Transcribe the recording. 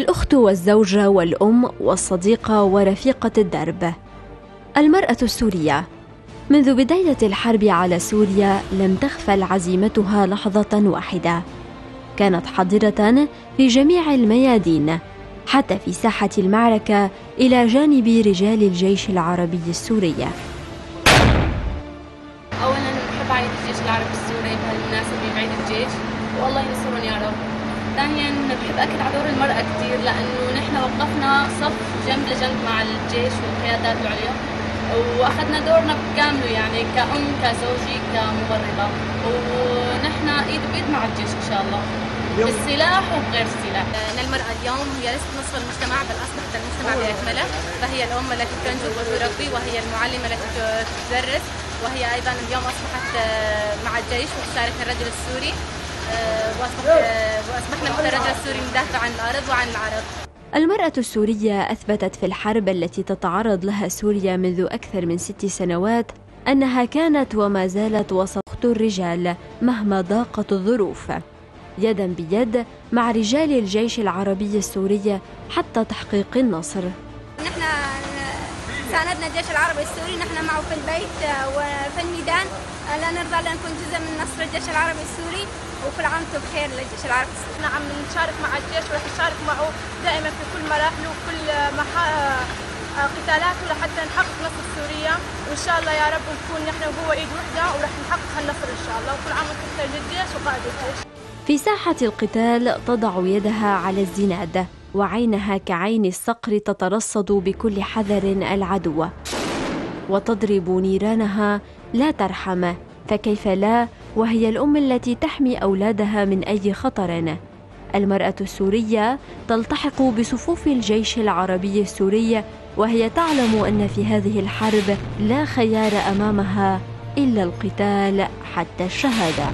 الأخت والزوجة والأم والصديقة ورفيقة الدرب. المرأة السورية. منذ بداية الحرب على سوريا لم تغفل عزيمتها لحظة واحدة. كانت حاضرة في جميع الميادين حتى في ساحة المعركة إلى جانب رجال الجيش العربي السوري. أولا بحب أعيد الجيش العربي السوري؟ بهالمناسبة بعيد الجيش؟ والله ينصرهم يا رب. ثانيا بحب أكد على دور المرأة كثير لأنه نحن وقفنا صف جنب لجنب مع الجيش والقيادات العليا وأخذنا دورنا بكامله يعني كأم كزوجي كممرضة ونحن إيد بإيد مع الجيش إن شاء الله. بالسلاح وبغير السلاح أن المرأة اليوم هي ليست نصف المجتمع بل أصبحت المجتمع بأكمله فهي الأم التي تنجب وتربي وهي المعلمة التي تدرس وهي أيضا اليوم أصبحت آه، مع الجيش وتشارك الرجل السوري. وأصبحنا الرجل السوري ندافع عن الأرض وعن العرب المرأة السورية أثبتت في الحرب التي تتعرض لها سوريا منذ أكثر من ست سنوات أنها كانت وما زالت وسط الرجال مهما ضاقت الظروف. يدا بيد مع رجال الجيش العربي السوري حتى تحقيق النصر. ساندنا الجيش العربي السوري. نحن معه في البيت وفي الميدان. لا نرضى لا نكون جزء من نصر الجيش العربي السوري. وكل عام وأنتم بخير للجيش العربي إحنا عم نشارك مع الجيش ورح نشارك معه دائما في كل مراحله وكل محا... قتالاته لحتى نحقق نصر سوريا وإن شاء الله يا رب نكون نحن وهو ايد وحدة ورح نحقق هالنصر إن شاء الله. وكل عام وأنتم بخير للجيش وقائد الجيش. في ساحة القتال تضع يدها على الزناد. وعينها كعين الصقر تترصد بكل حذر العدو. وتضرب نيرانها لا ترحم فكيف لا؟ وهي الأم التي تحمي أولادها من أي خطر. المرأة السورية تلتحق بصفوف الجيش العربي السوري وهي تعلم أن في هذه الحرب لا خيار أمامها إلا القتال حتى الشهادة.